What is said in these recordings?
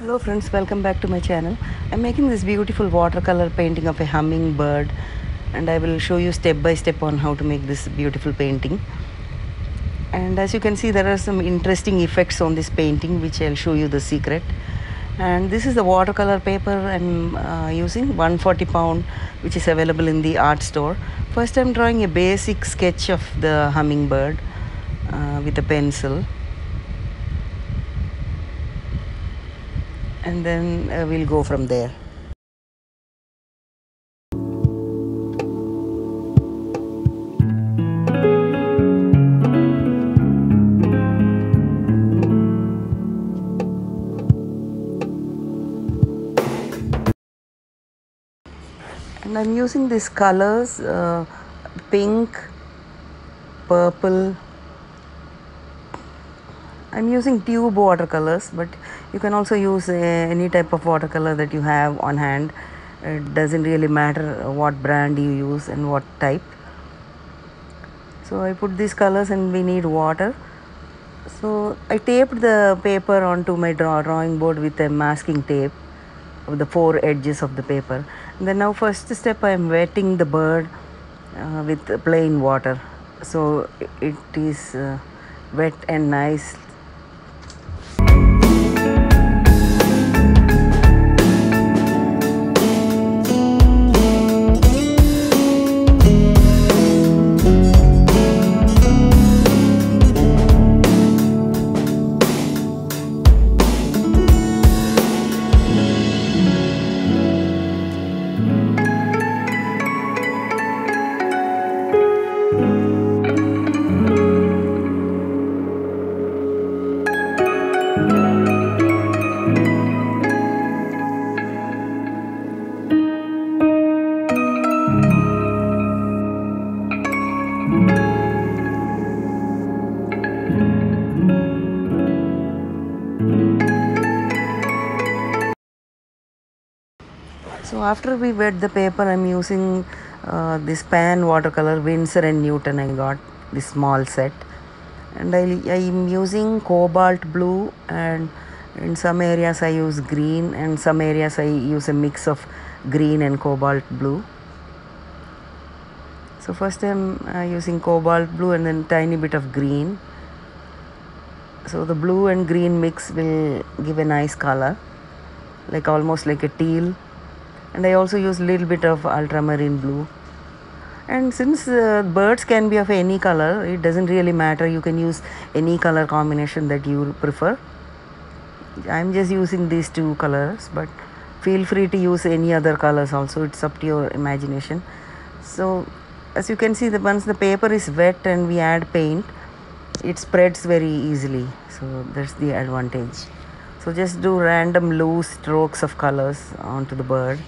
Hello friends, welcome back to my channel. I'm making this beautiful watercolor painting of a hummingbird and I will show you step by step on how to make this beautiful painting. And as you can see there are some interesting effects on this painting which I'll show you the secret. And this is the watercolor paper I'm uh, using 140 pound which is available in the art store. First I'm drawing a basic sketch of the hummingbird uh, with a pencil. And then uh, we'll go from there. And I'm using these colors uh, pink, purple, I'm using tube watercolors, but you can also use uh, any type of watercolor that you have on hand. It doesn't really matter what brand you use and what type. So I put these colors and we need water. So I taped the paper onto my draw drawing board with a masking tape of the four edges of the paper. And then now first step I am wetting the bird uh, with plain water. So it is uh, wet and nice after we wet the paper, I'm using uh, this pan watercolor Winsor and Newton. I got this small set, and I I'm using cobalt blue, and in some areas I use green, and some areas I use a mix of green and cobalt blue. So first I'm uh, using cobalt blue and then tiny bit of green. So the blue and green mix will give a nice color, like almost like a teal and I also use a little bit of ultramarine blue. And since uh, birds can be of any color, it doesn't really matter. You can use any color combination that you prefer. I'm just using these two colors, but feel free to use any other colors also. It's up to your imagination. So, as you can see, the once the paper is wet and we add paint, it spreads very easily. So that's the advantage. So just do random loose strokes of colors onto the bird.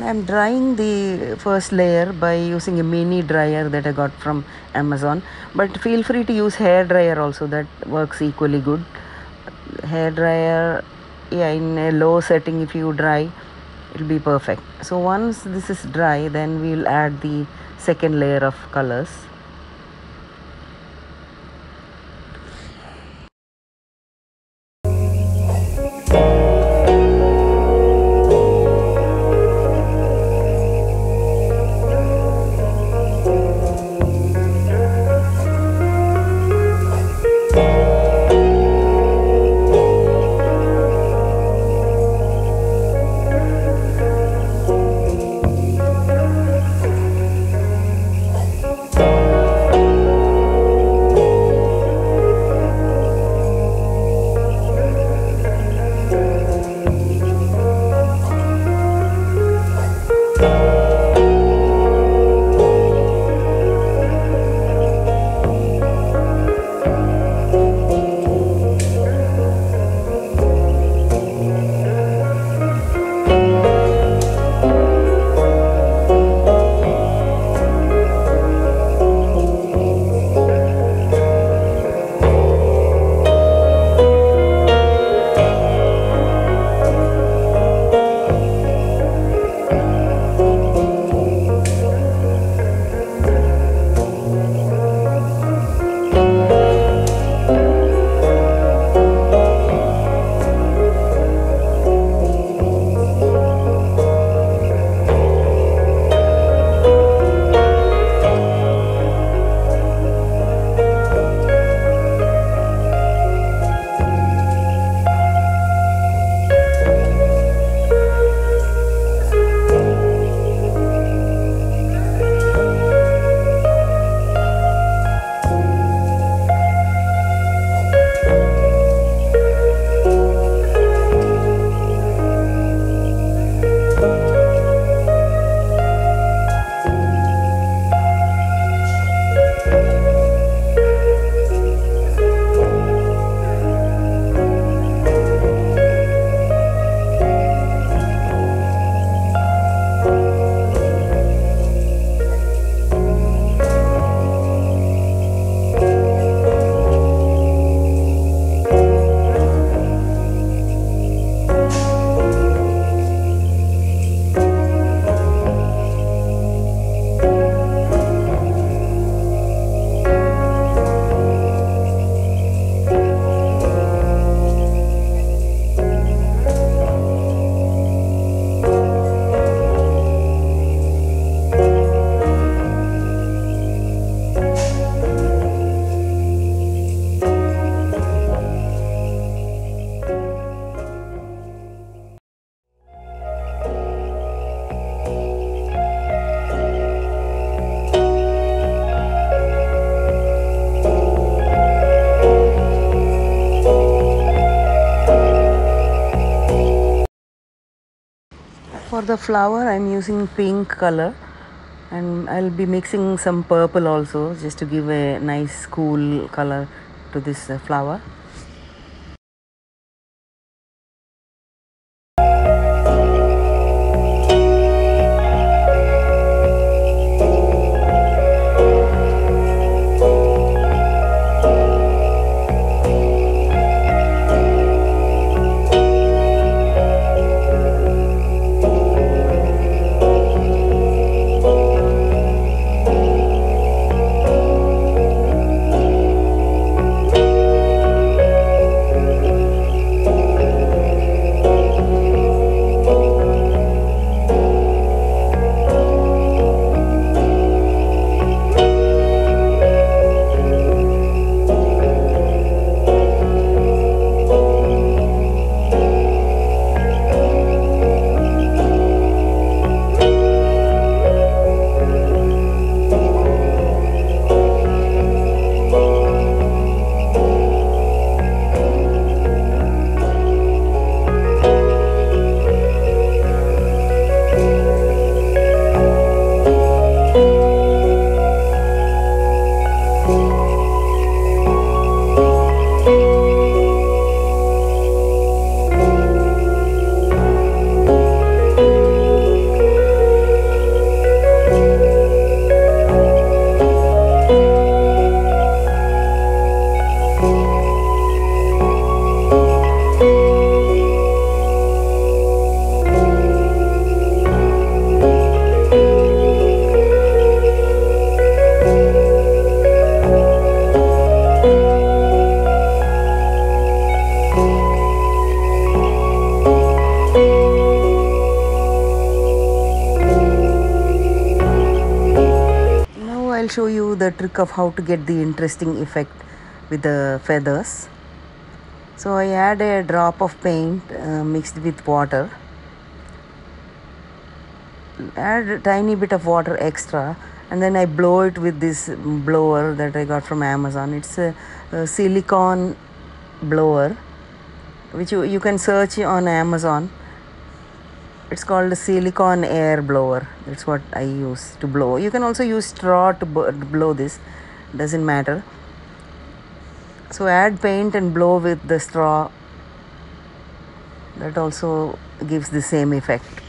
I'm drying the first layer by using a mini dryer that I got from Amazon. But feel free to use hair dryer also. That works equally good. Hair dryer yeah in a low setting if you dry it'll be perfect. So once this is dry then we'll add the second layer of colors the flower i'm using pink color. And i'll be mixing some purple also just to give a nice cool color to this uh, flower trick of how to get the interesting effect with the feathers. So I add a drop of paint uh, mixed with water. Add a tiny bit of water extra and then I blow it with this blower that I got from Amazon. It's a, a silicone blower which you, you can search on Amazon. It's called a silicone air blower. That's what I use to blow. You can also use straw to blow this, doesn't matter. So add paint and blow with the straw. That also gives the same effect.